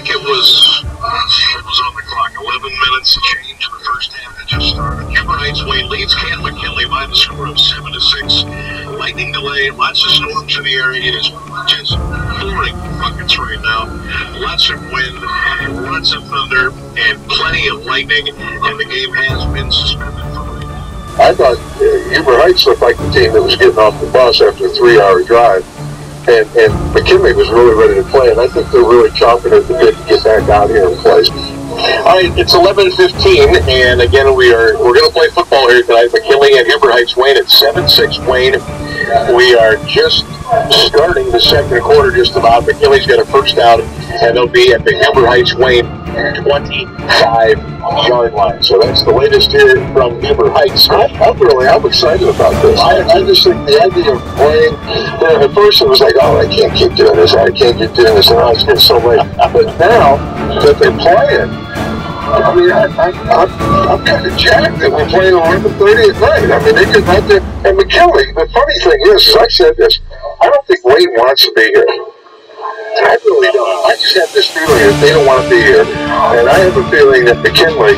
think it was it was on the clock. 11 minutes to change in the first half that just started. Heights Wayne leads Canton McKinley by the score of seven to six. Lightning delay, lots of storms in the area. It is just pouring buckets right now. Lots of wind, lots of thunder, and plenty of lightning. And the game has been suspended. I thought uh, Huber Heights looked like the team that was getting off the bus after a three-hour drive. And, and McKinley was really ready to play, and I think they're really chomping at the bit to get back out here and play. All right, it's 11:15, and again we are we're going to play football here tonight. McKinley and Huber Heights Wayne at 7-6 Wayne. We are just starting the second quarter, just about. McKinley's got a first down, and they'll be at the Huber Heights Wayne 25 yard line. So that's the latest here from Huber Heights. I, I'm really, I'm excited about this. I, I just think the idea of playing, you know, at first it was like, oh, I can't keep doing this, I can't keep doing this, and I was getting so late. But now that they're playing, I mean, I, I, I'm, I'm kind of jacked that we're playing 11:30 at night. I mean, they could not get. And McKinley, the funny thing is, is I said this, I don't think Wayne wants to be here. I really don't. I just have this feeling that they don't want to be here. And I have a feeling that McKinley,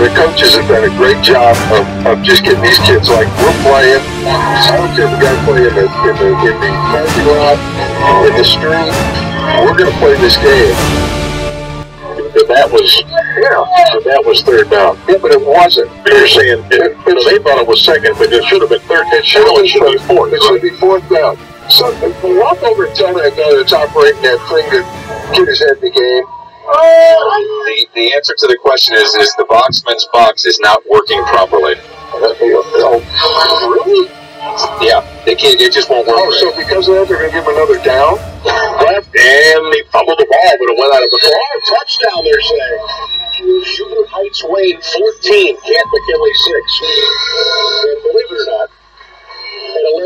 their coaches have done a great job of, of just getting these kids like, we're playing. I don't care if we got to play in the, in the, in the parking lot, in the street. We're going to play this game. And that was, yeah, that was third down. Yeah, but it wasn't. You're saying it, It- they thought it was second, but it should have been third. It should, it should be fourth. It should be fourth down. So walk over and tell that guy that's operating that thing to get his head in the game. Uh, the, the answer to the question is is the boxman's box is not working properly. Oh, really? Yeah, they can't. It just won't work. Oh, so because of that, they're going to give him another down? left, and they fumbled the ball, but it went out of the oh, touchdown. They're saying. Huber Heights Wayne 14, Canton McKinley 6. And believe it or not,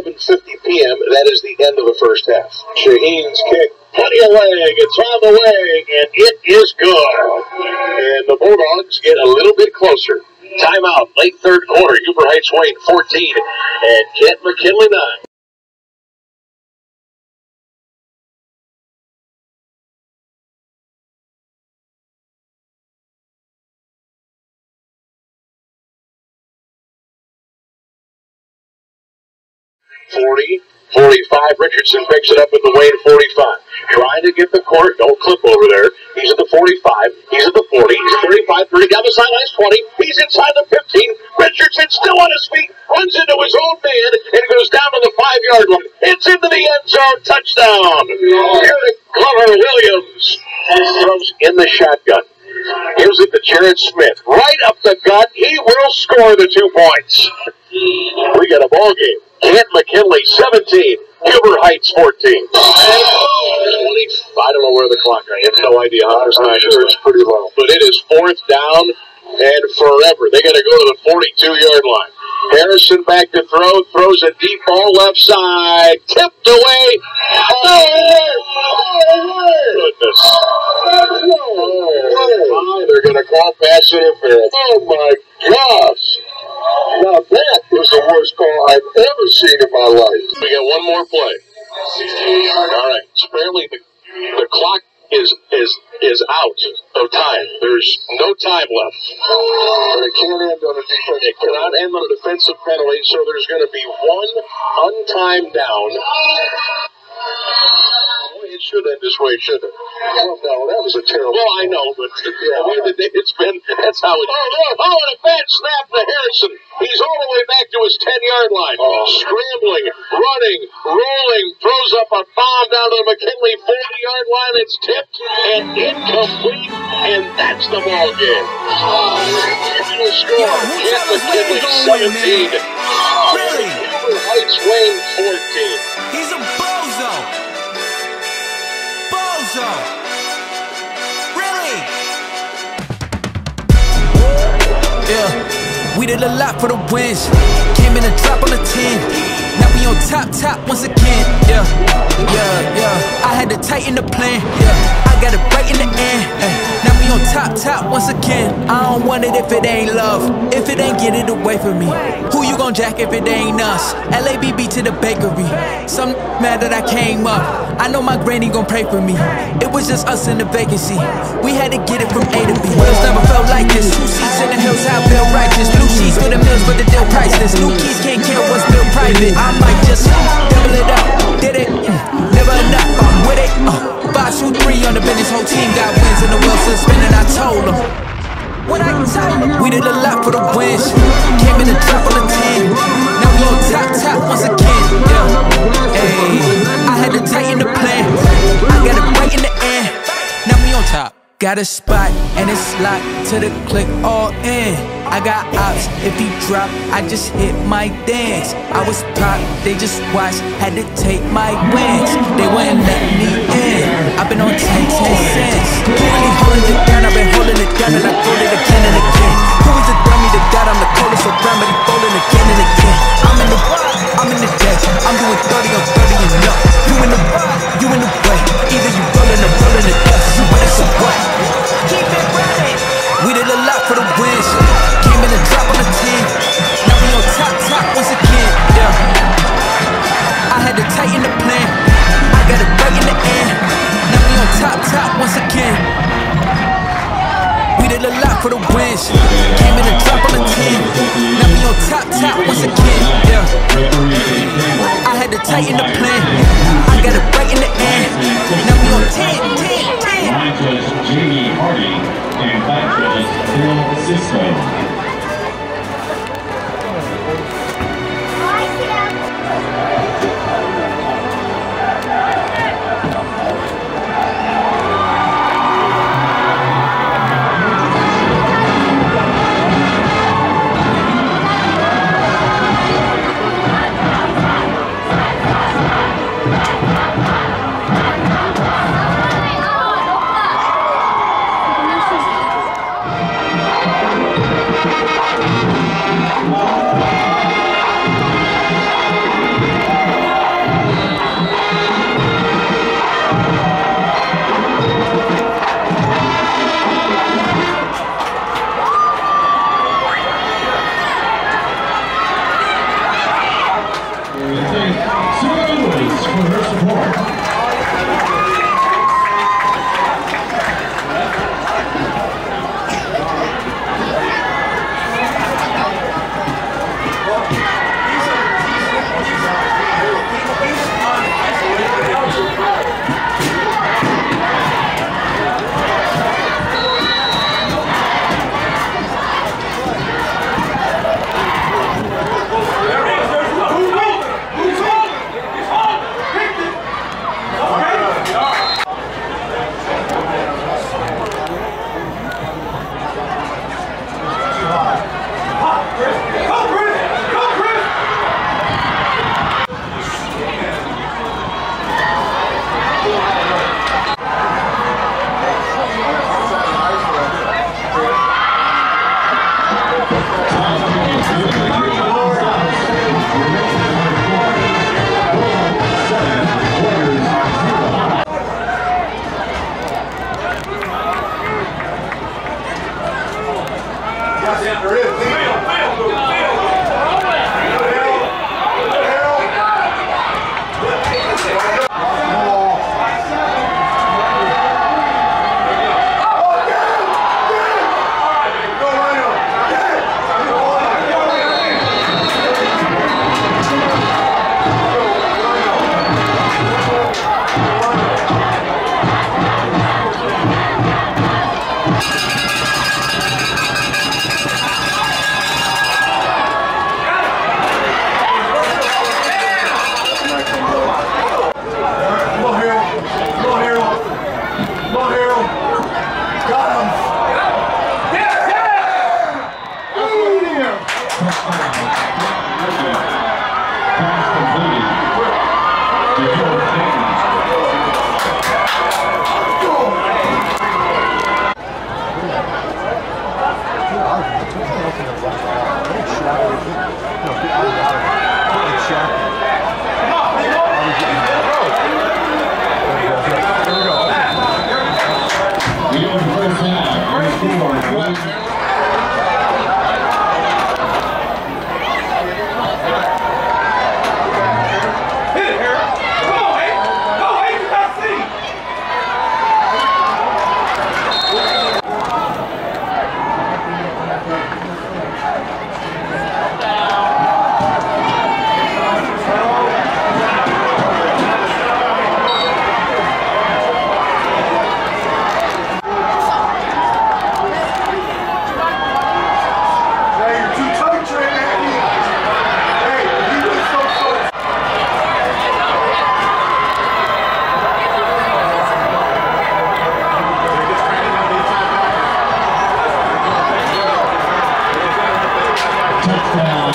11:50 p.m., that is the end of the first half. Shaheen's kick, plenty of leg, it's on the way, and it is good. And the Bulldogs get a little bit closer. Timeout, late third quarter. Huber Heights Wayne 14, and Canton McKinley 9. Forty, forty-five. Richardson picks it up at the Wayne 45. Trying to get the court. Don't clip over there. He's at the 45. He's at the 40. He's at 35. 30 down the sidelines. 20. He's inside the 15. Richardson still on his feet. Runs into his own man and goes down to the five-yard line. It's into the end zone. Touchdown. Eric Glover Williams throws in the shotgun. Gives it to Jared Smith. Right up the gut. He will score the two points. We got a ball game. Canton McKinley 17, Huber Heights 14. 20, I don't know where the clock is. I have no idea how much time Sure, it's pretty low. But it is fourth down and forever. They got to go to the 42 yard line. Harrison back to throw, throws a deep ball left side, tipped away. Oh, goodness. Oh, they're going to call pass interference. Oh my gosh! Now that was the worst call I've ever seen in my life. We got one more play. All right. Apparently the, the clock is is is out of time. There's no time left. But it can't end on a defensive It cannot end on a defensive penalty, so there's going to be one untimed down. Oh, It should end this way, shouldn't it? Oh no, that was a terrible. Well, I know, but yeah, the way the day it's been, that's how it. Oh, look! Oh, and a bad snap to Harrison. He's all the way back to his 10 yard line. Oh. Scrambling, running, rolling, throws up a bomb down to the McKinley 40 yard line. It's tipped and incomplete, and that's the ball game. Final score Canton McKinley 17. Really? Huber Heights Wayne 14. He's a bozo. Bozo. Yeah. We did a lot for the wins. Came in a drop on the 10. Now we on top, top once again. Yeah. Yeah, yeah. I had to tighten the plan. Yeah. I got it right in the end. Ay. Now we on top, top once again, I don't want it if it ain't love. If it ain't get it away from me. Who you gon' jack if it ain't us? LABB to the bakery. Some mad that I came up. I know my granny gon' pray for me. It was just us in the vacancy. We had to get it from A to B. the. New keys can't kill what's still private. I might just double it up. Did it? Never enough. I'm with it. Uh. Five, two, three on the business, whole team got wins and the still spinning. I told them. What I told them. We did a lot for the wins. Came in the drop on the 10. Now we on top, top once again. Yeah. Hey, I had to tighten the plan. I got it right in the air. Now we on top. Got a spot and it's locked to the click all in. I got ops, if he drop, I just hit my dance. I was top, they just watched, had to take my wins. They wouldn't let me in. I've been on 10, 10 cents. Really holding it down? I've been holding it down and I fold it again and again. Who is the dummy that got? I'm the coldest around, but he folding again and again. I'm in the I'm in the deck. I'm doing 30 on 30 and up. You in the you in the way. Either you rolling or rolling the dust. But it's a what? I had to tighten the plan. I got it right in the air. Now we on 10, 10, 10. Line judge Jamie Hardy and back judge Bill Cisco. We go to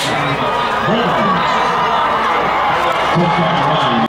touchdown, Ravens.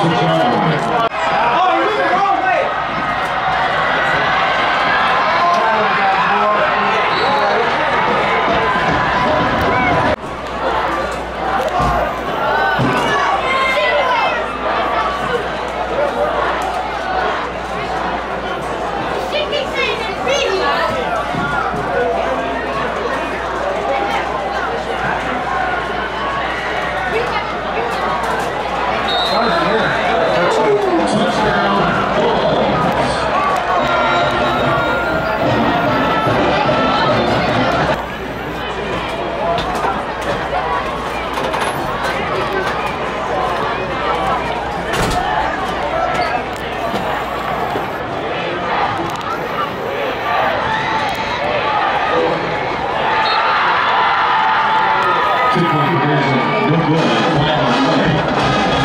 From 46 Conversion, no good.